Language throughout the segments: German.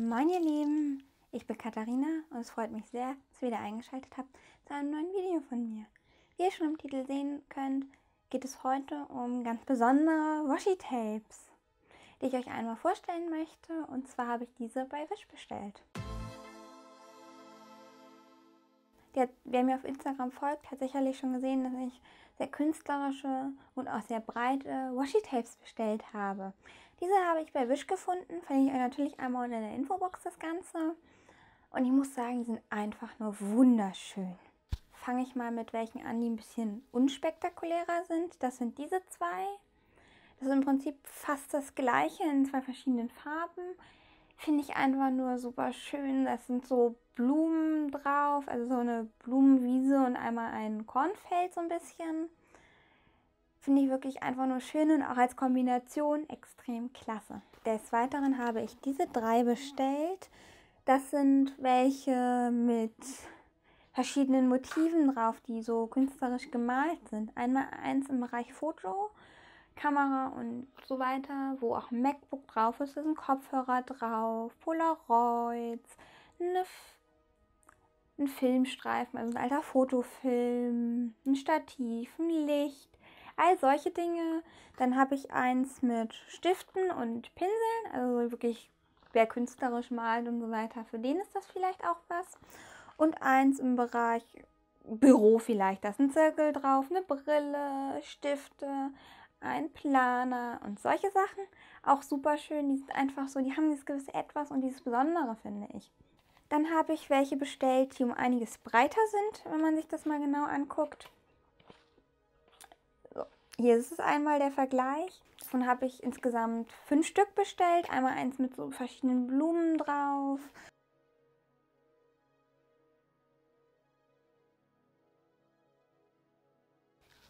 Moin ihr Lieben, ich bin Katharina und es freut mich sehr, dass ihr wieder eingeschaltet habt zu einem neuen Video von mir. Wie ihr schon im Titel sehen könnt, geht es heute um ganz besondere Washi-Tapes, die ich euch einmal vorstellen möchte. Und zwar habe ich diese bei Wish bestellt. Der, wer mir auf Instagram folgt, hat sicherlich schon gesehen, dass ich sehr künstlerische und auch sehr breite Washi-Tapes bestellt habe. Diese habe ich bei Wish gefunden, verlinke ich euch natürlich einmal in der Infobox das Ganze. Und ich muss sagen, die sind einfach nur wunderschön. Fange ich mal mit welchen an, die ein bisschen unspektakulärer sind. Das sind diese zwei. Das ist im Prinzip fast das gleiche in zwei verschiedenen Farben. Finde ich einfach nur super schön. Das sind so Blumen drauf, also so eine Blumenwiese und einmal ein Kornfeld so ein bisschen. Finde ich wirklich einfach nur schön und auch als Kombination extrem klasse. Des Weiteren habe ich diese drei bestellt. Das sind welche mit verschiedenen Motiven drauf, die so künstlerisch gemalt sind. Einmal eins im Bereich Foto, Kamera und so weiter, wo auch ein MacBook drauf ist, da sind Kopfhörer drauf, Polaroids, eine, ein Filmstreifen, also ein alter Fotofilm, ein Stativ, ein Licht, all solche Dinge. Dann habe ich eins mit Stiften und Pinseln, also wirklich wer künstlerisch malt und so weiter, für den ist das vielleicht auch was. Und eins im Bereich Büro vielleicht, da ist ein Zirkel drauf, eine Brille, Stifte, ein Planer und solche Sachen. Auch super schön, die sind einfach so, die haben dieses gewisse Etwas und dieses Besondere, finde ich. Dann habe ich welche bestellt, die um einiges breiter sind, wenn man sich das mal genau anguckt. Hier ist es einmal der Vergleich. Davon habe ich insgesamt fünf Stück bestellt. Einmal eins mit so verschiedenen Blumen drauf.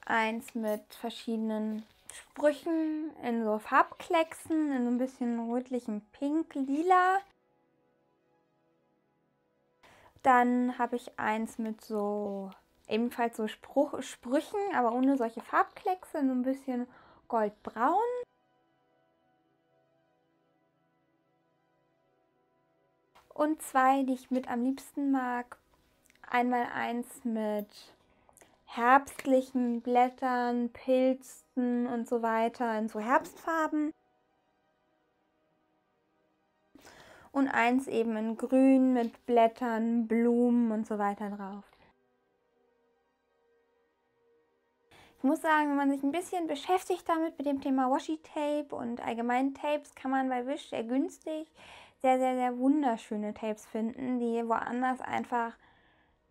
Eins mit verschiedenen Sprüchen in so Farbklecksen, in so ein bisschen rötlichem Pink, Lila. Dann habe ich eins mit so Ebenfalls so Spruch, Sprüchen, aber ohne solche Farbkleckse, so ein bisschen goldbraun. Und zwei, die ich mit am liebsten mag. Einmal eins mit herbstlichen Blättern, Pilzen und so weiter in so Herbstfarben. Und eins eben in grün mit Blättern, Blumen und so weiter drauf. Ich muss sagen, wenn man sich ein bisschen beschäftigt damit, mit dem Thema Washi-Tape und allgemein Tapes, kann man bei Wish sehr günstig sehr, sehr, sehr wunderschöne Tapes finden, die woanders einfach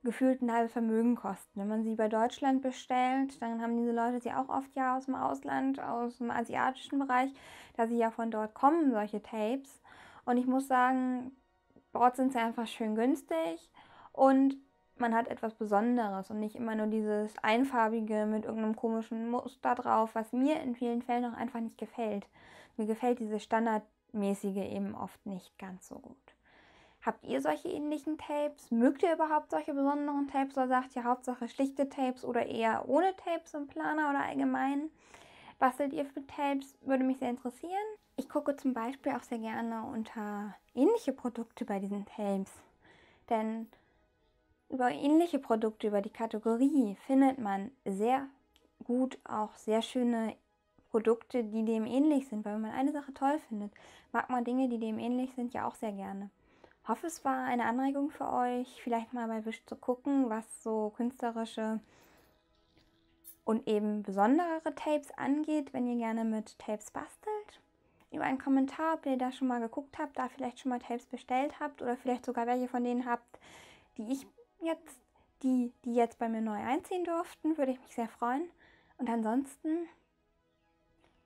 gefühlt ein halbes Vermögen kosten. Wenn man sie bei Deutschland bestellt, dann haben diese Leute sie auch oft ja aus dem Ausland, aus dem asiatischen Bereich, da sie ja von dort kommen, solche Tapes. Und ich muss sagen, dort sind sie einfach schön günstig und man hat etwas Besonderes und nicht immer nur dieses einfarbige mit irgendeinem komischen Muster drauf, was mir in vielen Fällen auch einfach nicht gefällt. Mir gefällt diese standardmäßige eben oft nicht ganz so gut. Habt ihr solche ähnlichen Tapes? Mögt ihr überhaupt solche besonderen Tapes oder sagt ihr Hauptsache schlichte Tapes oder eher ohne Tapes im Planer oder allgemein? Bastelt ihr für Tapes? Würde mich sehr interessieren. Ich gucke zum Beispiel auch sehr gerne unter ähnliche Produkte bei diesen Tapes. Denn über ähnliche Produkte, über die Kategorie findet man sehr gut auch sehr schöne Produkte, die dem ähnlich sind. Weil wenn man eine Sache toll findet, mag man Dinge, die dem ähnlich sind, ja auch sehr gerne. Hoffe, es war eine Anregung für euch, vielleicht mal bei Wish zu gucken, was so künstlerische und eben besonderere Tapes angeht, wenn ihr gerne mit Tapes bastelt. Über einen Kommentar, ob ihr da schon mal geguckt habt, da vielleicht schon mal Tapes bestellt habt oder vielleicht sogar welche von denen habt, die ich jetzt die, die jetzt bei mir neu einziehen durften, würde ich mich sehr freuen. Und ansonsten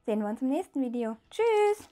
sehen wir uns im nächsten Video. Tschüss!